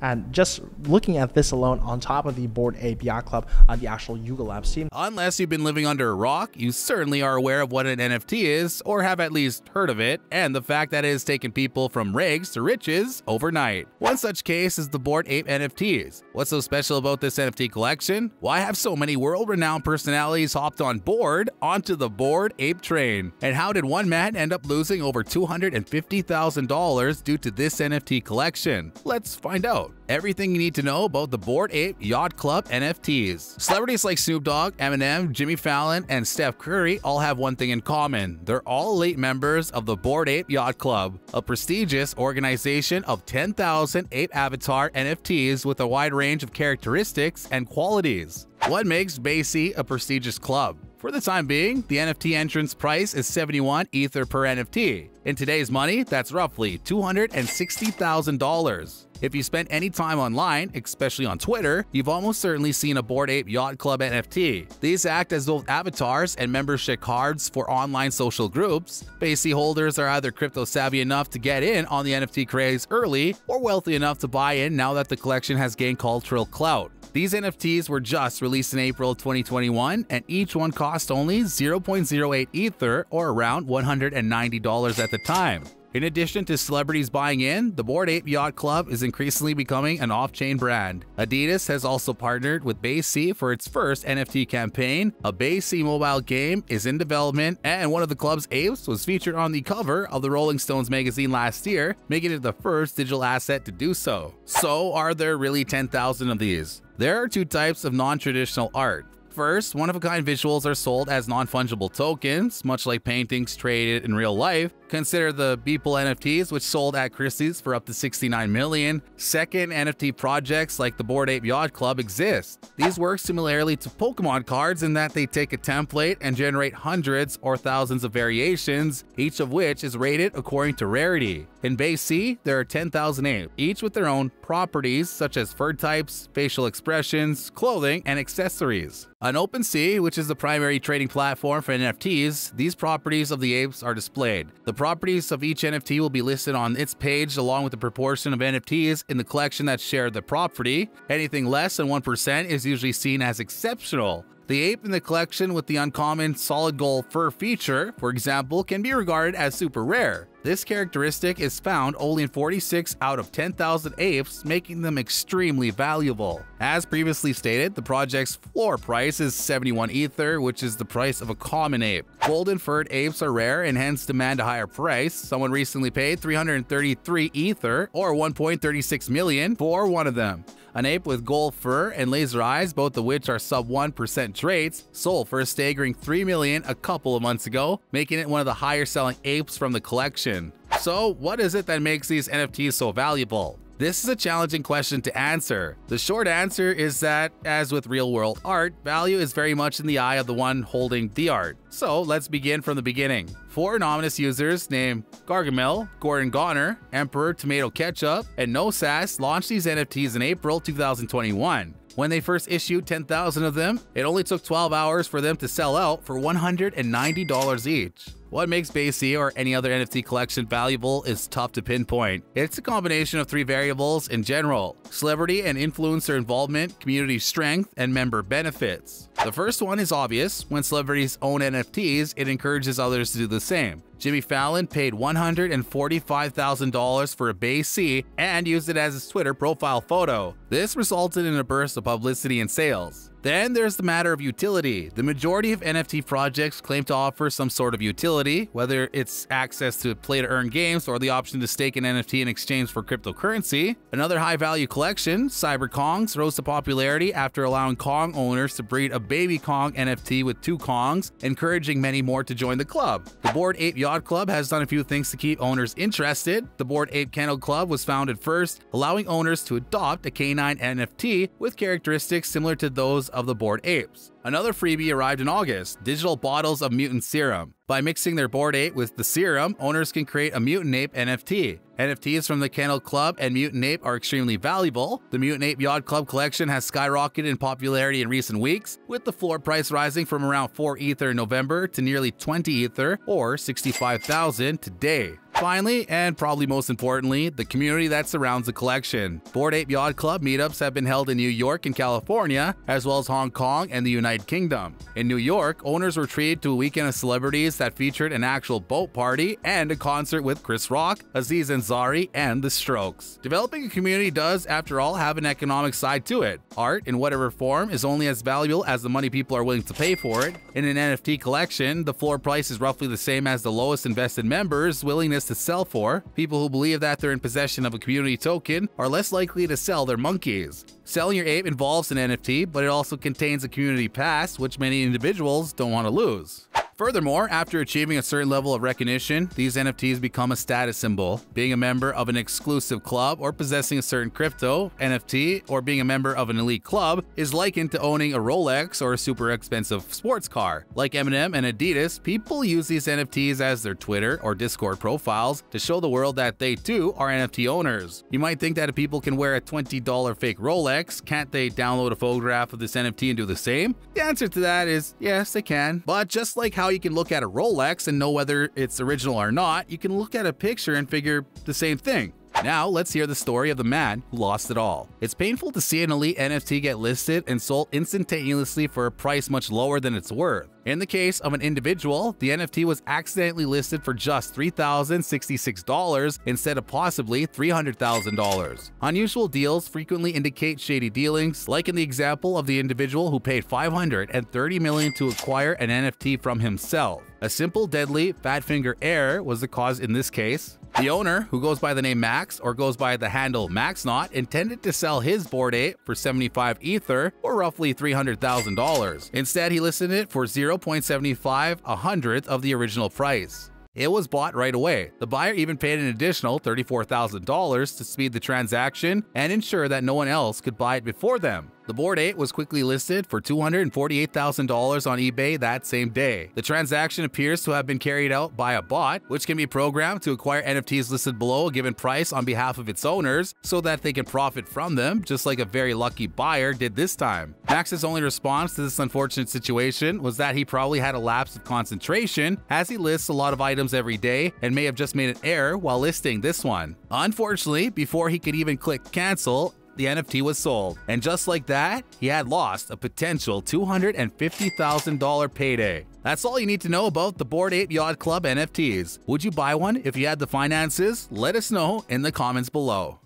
And just looking at this alone, on top of the Bored Ape Club on the actual Yuga Labs team. Unless you've been living under a rock, you certainly are aware of what an NFT is, or have at least heard of it, and the fact that it has taken people from rags to riches overnight. One such case is the Bored Ape NFTs. What's so special about this NFT collection? Why have so many world-renowned personalities hopped on board onto the Bored Ape train? And how did one man end up losing over $250,000 due to this NFT collection? Let's find out. Everything you need to know about the Bored Ape Yacht Club NFTs. Celebrities like Snoop Dogg, Eminem, Jimmy Fallon, and Steph Curry all have one thing in common. They're all late members of the Bored Ape Yacht Club, a prestigious organization of 10,000 ape avatar NFTs with a wide range of characteristics and qualities. What makes BAYC a prestigious club? For the time being, the NFT entrance price is 71 Ether per NFT. In today's money, that's roughly $260,000. If you spent any time online, especially on Twitter, you've almost certainly seen a Bored Ape Yacht Club NFT. These act as both avatars and membership cards for online social groups. BAYC holders are either crypto savvy enough to get in on the NFT craze early or wealthy enough to buy in now that the collection has gained cultural clout. These NFTs were just released in April 2021, and each one cost only 0.08 Ether or around $190 at the time. In addition to celebrities buying in, the Bored Ape Yacht Club is increasingly becoming an off-chain brand. Adidas has also partnered with BAYC for its first NFT campaign. A BAYC mobile game is in development, and one of the club's apes was featured on the cover of the Rolling Stones magazine last year, making it the first digital asset to do so. So, are there really 10,000 of these? There are two types of non-traditional art. First, one-of-a-kind visuals are sold as non-fungible tokens, much like paintings traded in real life. Consider the Beeple NFTs, which sold at Christie's for up to 69 million. Second, NFT projects like the Bored Ape Yacht Club exist. These work similarly to Pokemon cards in that they take a template and generate hundreds or thousands of variations, each of which is rated according to rarity. In Base C, there are 10,000 apes, each with their own properties such as fur types, facial expressions, clothing, and accessories. On OpenSea, which is the primary trading platform for NFTs, these properties of the apes are displayed. The properties of each NFT will be listed on its page along with the proportion of NFTs in the collection that share the property. Anything less than 1% is usually seen as exceptional. The ape in the collection with the uncommon solid gold fur feature, for example, can be regarded as super rare. This characteristic is found only in 46 out of 10,000 apes, making them extremely valuable. As previously stated, the project's floor price is 71 Ether, which is the price of a common ape. Golden furred apes are rare and hence demand a higher price. Someone recently paid 333 Ether, or 1.36 million, for one of them. An ape with gold fur and laser eyes, both of which are sub 1% traits, sold for a staggering 3 million a couple of months ago, making it one of the higher selling apes from the collection. So, what is it that makes these NFTs so valuable? This is a challenging question to answer. The short answer is that, as with real world art, value is very much in the eye of the one holding the art. So let's begin from the beginning. Four anonymous users named Gargamel, Gordon Goner, Emperor Tomato Ketchup, and No Sass launched these NFTs in April 2021. When they first issued 10,000 of them, it only took 12 hours for them to sell out for $190 each. What makes BAYC or any other NFT collection valuable is tough to pinpoint. It's a combination of three variables in general celebrity and influencer involvement, community strength, and member benefits. The first one is obvious when celebrities own NFTs, it encourages others to do the same. Jimmy Fallon paid $145,000 for a BAYC and used it as his Twitter profile photo. This resulted in a burst of publicity and sales. Then there's the matter of utility. The majority of NFT projects claim to offer some sort of utility, whether it's access to play to earn games or the option to stake an NFT in exchange for cryptocurrency. Another high value collection, CyberKongz, rose to popularity after allowing Kong owners to breed a baby Kong NFT with two Kongs, encouraging many more to join the club. The Bored Ape Yacht Club has done a few things to keep owners interested. The Bored Ape Kennel Club was founded first, allowing owners to adopt a canine NFT with characteristics similar to those of the Bored Apes. Another freebie arrived in August, digital bottles of mutant serum. By mixing their Bored Ape with the serum, owners can create a Mutant Ape NFT. NFTs from the Kennel Club and Mutant Ape are extremely valuable. The Mutant Ape Yacht Club collection has skyrocketed in popularity in recent weeks, with the floor price rising from around 4 Ether in November to nearly 20 Ether, or 65,000 today. Finally, and probably most importantly, the community that surrounds the collection. Bored Ape Yacht Club meetups have been held in New York and California, as well as Hong Kong and the United Kingdom. In New York, owners were treated to a weekend of celebrities that featured an actual boat party and a concert with Chris Rock, Aziz Ansari, and The Strokes. Developing a community does, after all, have an economic side to it. Art, in whatever form, is only as valuable as the money people are willing to pay for it. In an NFT collection, the floor price is roughly the same as the lowest invested member's willingness to sell for. People who believe that they're in possession of a community token are less likely to sell their monkeys. Selling your ape involves an NFT, but it also contains a community pass, which many individuals don't want to lose. Furthermore, after achieving a certain level of recognition, these NFTs become a status symbol. Being a member of an exclusive club or possessing a certain crypto, NFT, or being a member of an elite club is likened to owning a Rolex or a super expensive sports car. Like Eminem and Adidas, people use these NFTs as their Twitter or Discord profiles to show the world that they too are NFT owners. You might think that if people can wear a $20 fake Rolex, can't they download a photograph of this NFT and do the same? The answer to that is yes, they can. But just like how how you can look at a Rolex and know whether it's original or not, you can look at a picture and figure the same thing. Now, let's hear the story of the man who lost it all. It's painful to see an elite NFT get listed and sold instantaneously for a price much lower than it's worth. In the case of an individual, the NFT was accidentally listed for just $3,066 instead of possibly $300,000. Unusual deals frequently indicate shady dealings, like in the example of the individual who paid 530 million to acquire an NFT from himself. A simple, deadly, fat finger error was the cause in this case. The owner, who goes by the name Max or goes by the handle maxnaut, intended to sell his Bored Ape for 75 Ether or roughly $300,000. Instead, he listed it for 0.75 a hundredth of the original price. It was bought right away. The buyer even paid an additional $34,000 to speed the transaction and ensure that no one else could buy it before them. The Bored Ape was quickly listed for $248,000 on eBay that same day. The transaction appears to have been carried out by a bot, which can be programmed to acquire NFTs listed below a given price on behalf of its owners so that they can profit from them, just like a very lucky buyer did this time. Max's only response to this unfortunate situation was that he probably had a lapse of concentration as he lists a lot of items every day and may have just made an error while listing this one. Unfortunately, before he could even click cancel, the NFT was sold. And just like that, he had lost a potential $250,000 payday. That's all you need to know about the Bored Ape Yacht Club NFTs. Would you buy one if you had the finances? Let us know in the comments below.